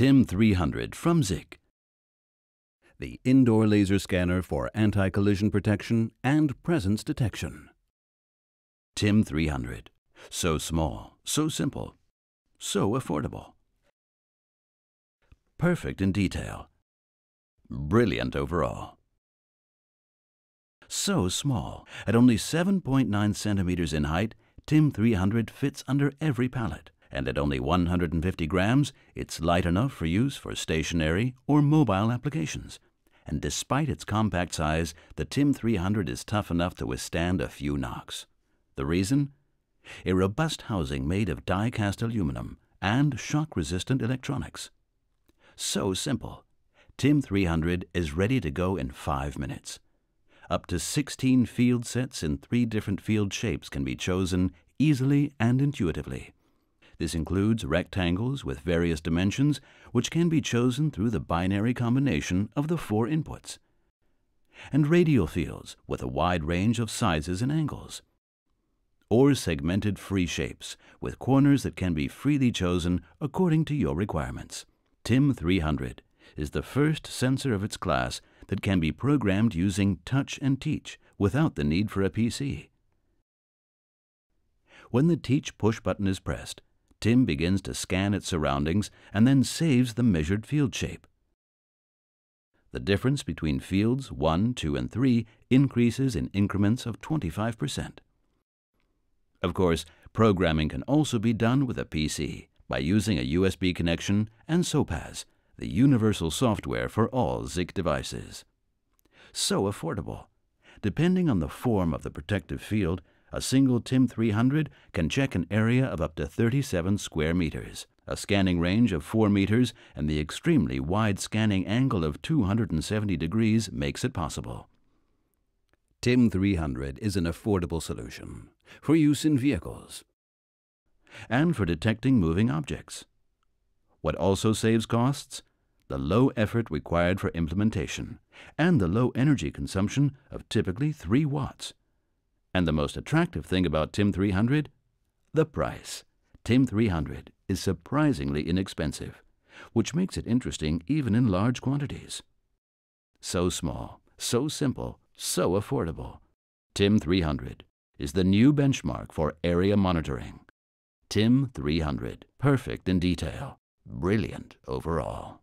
TIM 300 from SICK. The indoor laser scanner for anti-collision protection and presence detection. TIM 300. So small, so simple, so affordable. Perfect in detail. Brilliant overall. So small, at only 7.9 centimeters in height, TIM 300 fits under every pallet and at only 150 grams, it's light enough for use for stationary or mobile applications. And despite its compact size, the TIM 300 is tough enough to withstand a few knocks. The reason? A robust housing made of die-cast aluminum and shock-resistant electronics. So simple. TIM 300 is ready to go in five minutes. Up to 16 field sets in three different field shapes can be chosen easily and intuitively. This includes rectangles with various dimensions, which can be chosen through the binary combination of the four inputs, and radial fields with a wide range of sizes and angles, or segmented free shapes with corners that can be freely chosen according to your requirements. TIM 300 is the first sensor of its class that can be programmed using Touch and Teach without the need for a PC. When the Teach push button is pressed, Tim begins to scan its surroundings and then saves the measured field shape. The difference between fields 1, 2, and 3 increases in increments of 25%. Of course, programming can also be done with a PC by using a USB connection and SOPAS, the universal software for all SICK devices. So affordable. Depending on the form of the protective field, a single TIM 300 can check an area of up to 37 square meters, a scanning range of 4 meters, and the extremely wide scanning angle of 270 degrees makes it possible. TIM 300 is an affordable solution for use in vehicles and for detecting moving objects. What also saves costs? The low effort required for implementation and the low energy consumption of typically 3 watts. And the most attractive thing about TIM 300? The price. TIM 300 is surprisingly inexpensive, which makes it interesting even in large quantities. So small, so simple, so affordable. TIM 300 is the new benchmark for area monitoring. TIM 300, perfect in detail, brilliant overall.